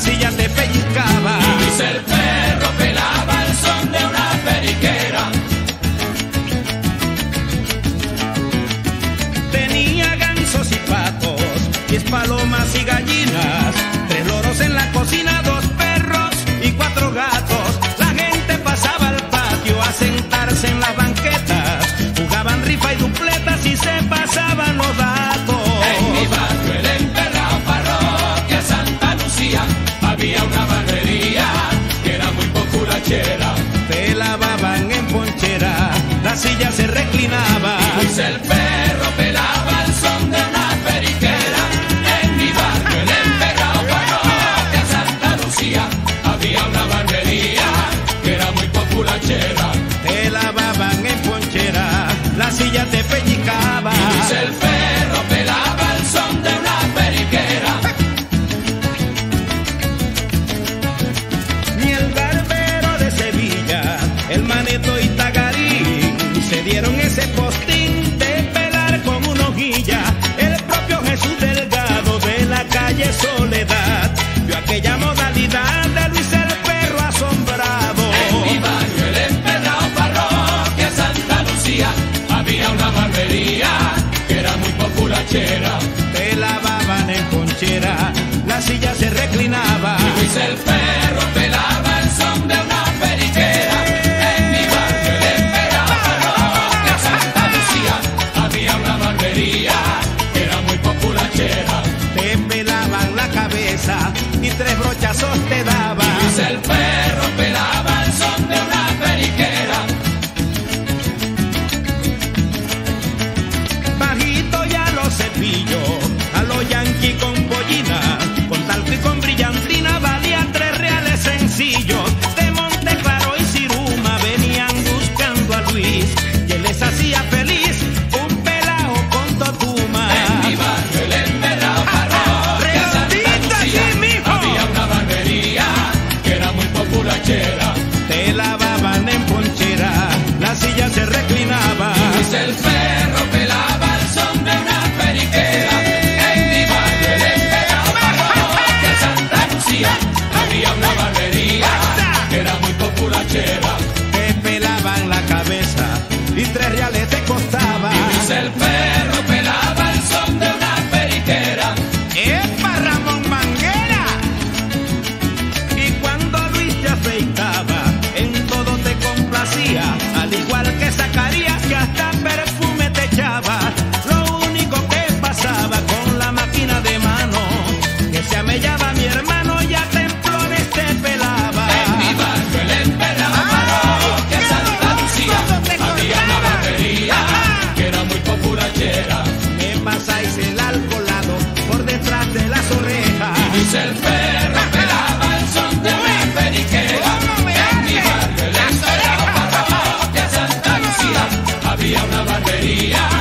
sillas de pellizcar. Te lavaban en ponchera, la silla se reclinaba. Y el perro pelaba el son de una periquera. En mi barrio, en el perrao, parroquia Santa Lucía, había una barbería que era muy populachera. Te lavaban en ponchera, la silla te pellizcaba. tres reales. Sería